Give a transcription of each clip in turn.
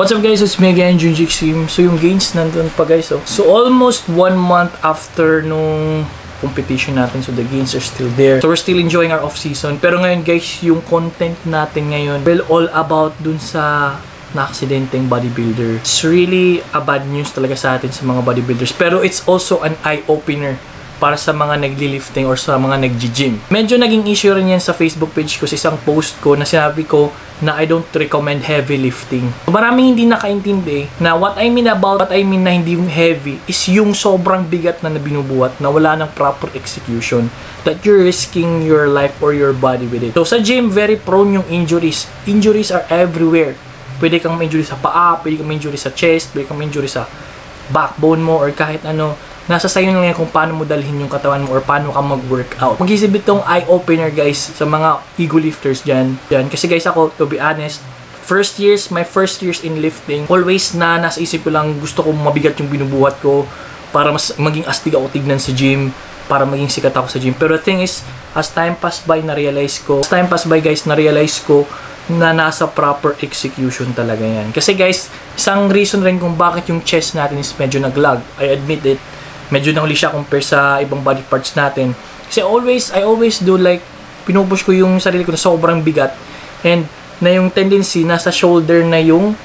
What's up guys, it's me again, Junji Extreme. So yung gains nandun pa guys. Oh. So almost one month after nung competition natin. So the gains are still there. So we're still enjoying our off-season. Pero ngayon guys, yung content natin ngayon will all about dun sa na-aksidenteng bodybuilder. It's really a bad news talaga sa atin sa mga bodybuilders. Pero it's also an eye-opener para sa mga nagli-lifting or sa mga nag-gym. Medyo naging issue rin yan sa Facebook page ko sa isang post ko na sinabi ko na I don't recommend heavy lifting. Maraming hindi nakaintindi na what I mean about what I mean na hindi heavy is yung sobrang bigat na nabinubuhat na wala ng proper execution that you're risking your life or your body with it. So sa gym, very prone yung injuries. Injuries are everywhere. Pwede kang ma-injury sa paa, pwede kang ma-injury sa chest, pwede kang ma-injury sa backbone mo or kahit ano nasa sayo na yan kung paano mo dalhin yung katawan mo or paano ka mag-workout. Mag-isip itong eye-opener guys sa mga ego lifters dyan. dyan. Kasi guys ako, to be honest, first years, my first years in lifting, always na nasa isip ko lang gusto ko mabigat yung binubuhat ko para mas maging astig ako tignan sa gym para maging sikat ako sa gym. Pero the thing is, as time passed by, na-realize ko, as time passed by guys, na-realize ko na nasa proper execution talaga yan. Kasi guys, isang reason rin kung bakit yung chest natin is medyo nag-lag, I admit it, medyo nahuli siya compare sa ibang body parts natin. Kasi always, I always do like, pinupush ko yung sarili ko na sobrang bigat and na yung tendency nasa shoulder na yung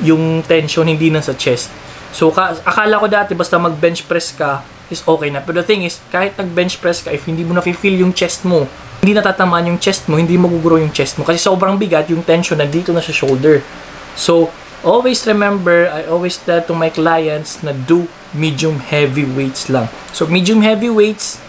yung tension hindi na sa chest. So ka, akala ko dati basta mag bench press ka is okay na. Pero the thing is, kahit nag bench press ka if hindi mo na feel yung chest mo, hindi natatamaan yung chest mo, hindi magugrow yung chest mo kasi sobrang bigat yung tension nandito na sa shoulder. So, always remember, I always tell to my clients na do medium heavy weights lang. So, medium heavy weights,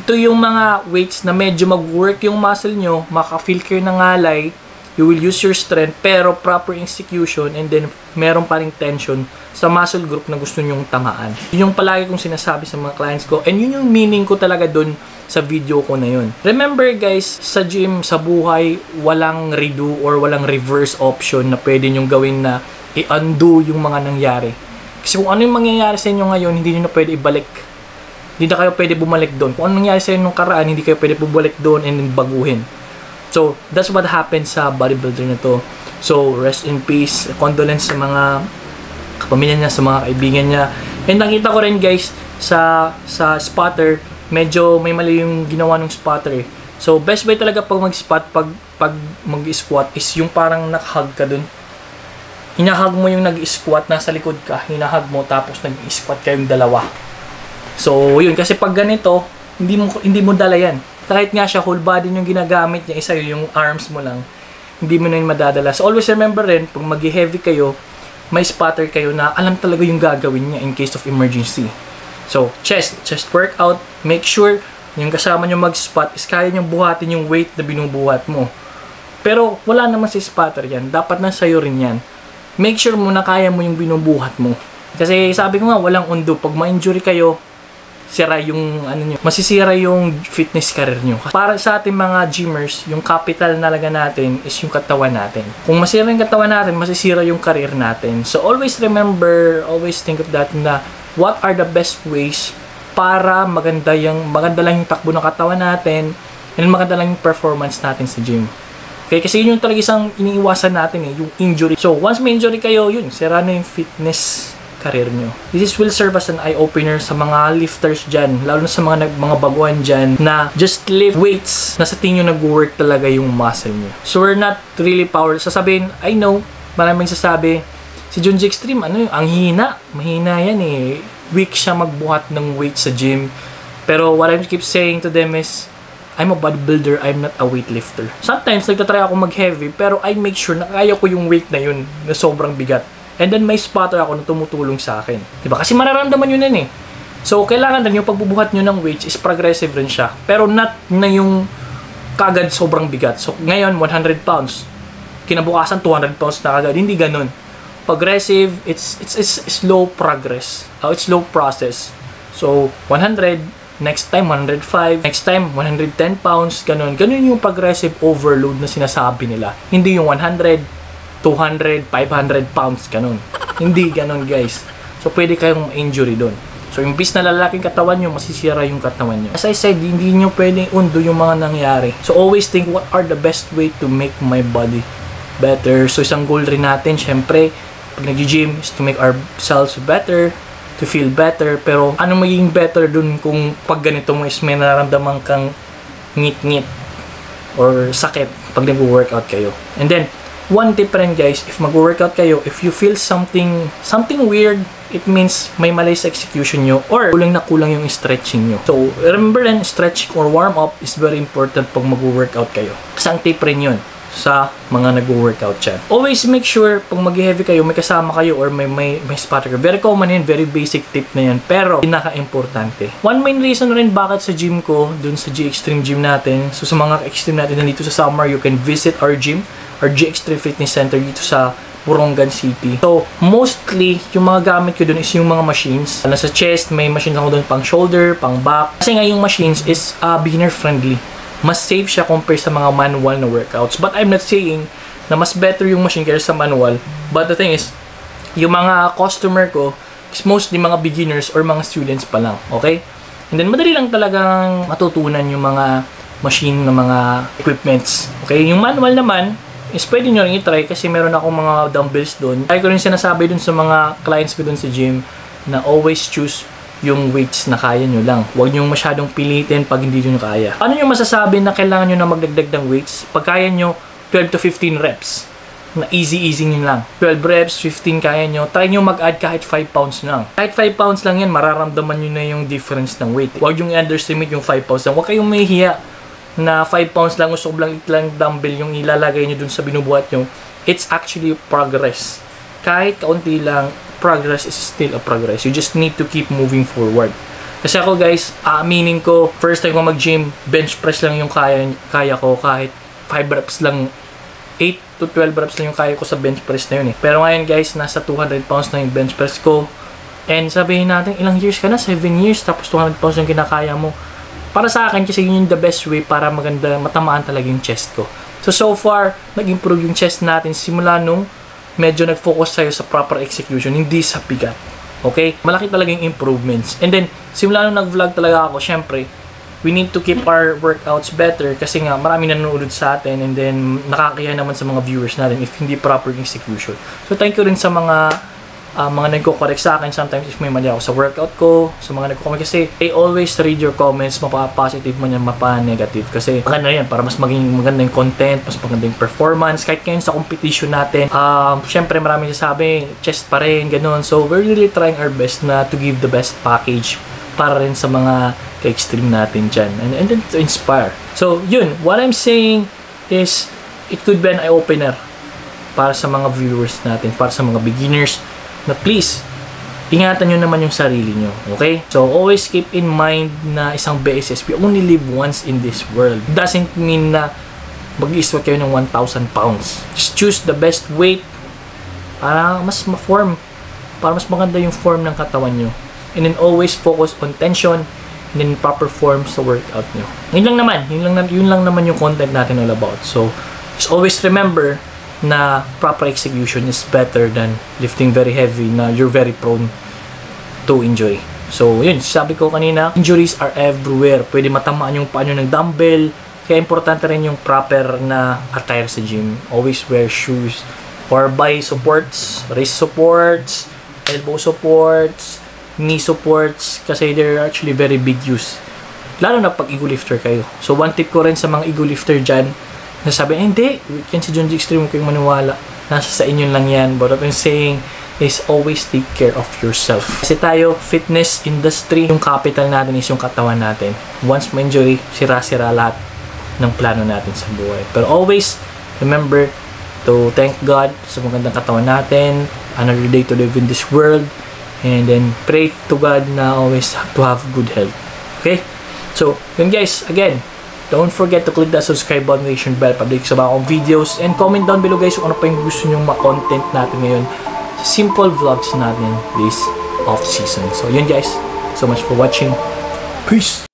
ito yung mga weights na medyo mag-work yung muscle nyo, maka-feel kayo ng ngalay, you will use your strength, pero proper execution, and then meron pa rin tension sa muscle group na gusto nyong tamaan. Yun yung palagi kong sinasabi sa mga clients ko, and yun yung meaning ko talaga dun sa video ko na yun. Remember guys, sa gym, sa buhay, walang redo or walang reverse option na pwede nyong gawin na i-undo yung mga nangyari kasi kung ano yung mangyayari sa inyo ngayon, hindi nyo na pwede ibalik. Hindi na kayo pwede bumalik doon. Kung ano nangyari sa inyo nung karaan, hindi kayo pwede bumalik doon and baguhin. So, that's what happened sa bodybuilder na to. So, rest in peace. Condolence sa mga kapamilya niya, sa mga kaibigan niya. And nakita ko rin guys, sa sa spotter, medyo may mali yung ginawa ng spotter eh. So, best way talaga pag mag-spot, pag, pag mag-squat is yung parang nakahug ka dun hinahag mo yung nag-squat, nasa likod ka, hinahag mo, tapos nag-squat kayong dalawa. So, yun, kasi pag ganito, hindi mo, hindi mo dala yan. Kahit nga siya, whole body yung ginagamit niya, isa yung arms mo lang, hindi mo na yun madadala. So, always remember rin, pag mag-heavy kayo, may spotter kayo na alam talaga yung gagawin niya in case of emergency. So, chest, chest workout, make sure yung kasama nyo mag-spot is kaya nyo buhatin yung weight na binubuhat mo. Pero wala naman si spotter yan. Dapat na sa'yo rin yan make sure mo na kaya mo yung binubuhat mo. Kasi sabi ko nga, walang undo. Pag ma-injury kayo, sira yung ano nyo, masisira yung fitness career nyo. Para sa ating mga gymmers, yung capital nalaga natin is yung katawan natin. Kung masira yung katawan natin, masisira yung career natin. So always remember, always think of that na what are the best ways para maganda yung maganda lang yung takbo ng katawan natin and maganda lang yung performance natin sa gym. Okay, kasi yun yung talaga isang iniiwasan natin eh, yung injury. So, once may injury kayo, yun, sira na yung fitness career nyo. This will serve as an eye-opener sa mga lifters dyan, lalo na sa mga, mga baguhan dyan, na just lift weights na sa tingin nyo nag-work talaga yung muscle nyo. So, we're not really power. Sasabihin, I know, maraming sasabi, si Junji Extreme, ano yung, ang hina. Mahina yan eh. Weak siya magbuhat ng weight sa gym. Pero what I keep saying to them is, I'm a bodybuilder, I'm not a weightlifter. Sometimes, nagtatry ako mag-heavy, pero I make sure na kaya ko yung weight na yun na sobrang bigat. And then may spotter ako na tumutulong sa akin. Diba? Kasi mararamdaman yun yan eh. So, kailangan din yung pagbubuhat nyo ng weights is progressive rin siya. Pero not na yung kagad sobrang bigat. So, ngayon, 100 pounds. Kinabukasan, 200 pounds na kagad. Hindi ganun. Progressive, it's, it's, it's slow progress. Uh, it's slow process. So, 100, next time 105, next time 110 pounds, ganun. Ganun yung progressive overload na sinasabi nila. Hindi yung 100, 200, 500 pounds, ganun. Hindi ganun guys. So pwede kayong injury doon. So imbis na lalaking katawan nyo, masisira yung katawan nyo. As I said, hindi nyo pwedeng undo yung mga nangyari. So always think what are the best way to make my body better. So isang goal rin natin, syempre, pag nag-gym is to make ourselves better, to feel better. Pero ano magiging better dun kung pag ganito mo is may nararamdaman kang ngit-ngit or sakit pag nag-workout kayo. And then, one tip rin guys, if mag-workout kayo, if you feel something something weird, it means may mali sa execution nyo or kulang na kulang yung stretching nyo. So, remember then, stretching or warm up is very important pag mag-workout kayo. Kasi ang tip rin yun sa mga nag-workout dyan. Always make sure pag mag-heavy kayo, may kasama kayo or may, may, may spotter. Very common yun, very basic tip na yan. Pero, pinaka-importante. One main reason rin bakit sa gym ko, dun sa G-Extreme Gym natin, so sa mga extreme natin nandito sa summer, you can visit our gym, our G-Extreme Fitness Center dito sa Borongan City. So, mostly, yung mga gamit ko dun is yung mga machines. Nasa chest, may machines ako dun pang shoulder, pang back. Kasi nga yung machines is uh, beginner friendly mas safe siya compare sa mga manual na workouts. But I'm not saying na mas better yung machine kaysa sa manual. But the thing is, yung mga customer ko is mostly mga beginners or mga students pa lang. Okay? And then, madali lang talagang matutunan yung mga machine na mga equipments. Okay? Yung manual naman, is pwede nyo rin i-try kasi meron akong mga dumbbells doon. Kaya ko rin sinasabi dun sa mga clients ko dun sa gym na always choose yung weights na kaya nyo lang. Huwag nyo masyadong pilitin pag hindi nyo kaya. Ano nyo masasabi na kailangan nyo na magdagdag ng weights? Pag kaya nyo 12 to 15 reps na easy-easy nyo lang. 12 reps, 15 kaya nyo. Try nyo mag-add kahit 5 pounds lang. Kahit 5 pounds lang yan, mararamdaman nyo na yung difference ng weight. Huwag yung underestimate yung 5 pounds lang. Huwag kayong mahihiya na 5 pounds lang o sobrang lang dumbbell yung ilalagay nyo dun sa binubuhat nyo. It's actually progress. Kahit kaunti lang, progress is still a progress. You just need to keep moving forward. Kasi ako guys, aaminin ko, first time ko mag-gym, bench press lang yung kaya, kaya ko kahit 5 reps lang 8 to 12 reps lang yung kaya ko sa bench press na yun eh. Pero ngayon guys, nasa 200 pounds na yung bench press ko. And sabihin natin, ilang years ka na? 7 years, tapos 200 pounds yung kinakaya mo. Para sa akin, kasi yun yung the best way para maganda, matamaan talaga yung chest ko. So, so far, nag-improve yung chest natin simula nung medyo nag-focus tayo sa proper execution, hindi sa bigat. Okay? Malaki talaga yung improvements. And then, simula nung nag-vlog talaga ako, syempre, we need to keep our workouts better kasi nga marami nanonood sa atin and then nakakaya naman sa mga viewers natin if hindi proper execution. So, thank you rin sa mga uh, mga nagko-correct sa akin sometimes if may mali ako sa workout ko, sa mga nagko-comment kasi I always read your comments, mapa-positive man yan, mapa-negative. Kasi maganda yan para mas maging maganda yung content, mas maganda yung performance. Kahit ngayon sa competition natin um, syempre marami sasabi, chest pa rin, ganun. So we're really trying our best na to give the best package para rin sa mga ka-extreme natin dyan. And, and then to inspire. So yun, what I'm saying is it could be an eye-opener para sa mga viewers natin, para sa mga beginners na please, ingatan nyo naman yung sarili nyo. Okay? So, always keep in mind na isang beses, we only live once in this world. Doesn't mean na mag-iswat kayo ng 1,000 pounds. Just choose the best weight para mas ma-form, para mas maganda yung form ng katawan nyo. And then always focus on tension and then proper form sa workout nyo. Yun lang naman, yun lang, yun lang naman yung content natin all about. So, just always remember na proper execution is better than lifting very heavy na you're very prone to enjoy. So, yun, sabi ko kanina, injuries are everywhere. Pwede matamaan yung paano ng dumbbell. Kaya importante rin yung proper na attire sa gym. Always wear shoes or buy supports, wrist supports, elbow supports, knee supports kasi they're actually very big use. Lalo na pag ego lifter kayo. So, one tip ko rin sa mga ego lifter dyan, Nasabi, eh, hindi, yan si John G. Extreme, huwag kayong maniwala. Nasa sa inyo lang yan. But what I'm saying is always take care of yourself. Kasi tayo, fitness industry, yung capital natin is yung katawan natin. Once may injury, sira-sira lahat ng plano natin sa buhay. Pero always, remember to thank God sa magandang katawan natin, another day to live in this world, and then pray to God na always to have good health. Okay? So, yun guys, again, Don't forget to click the subscribe button, notification bell, public sa mga videos, and comment down below guys kung ano pa yung gusto nyong ma-content natin ngayon sa simple vlogs natin this off-season. So, yun guys. So much for watching. Peace!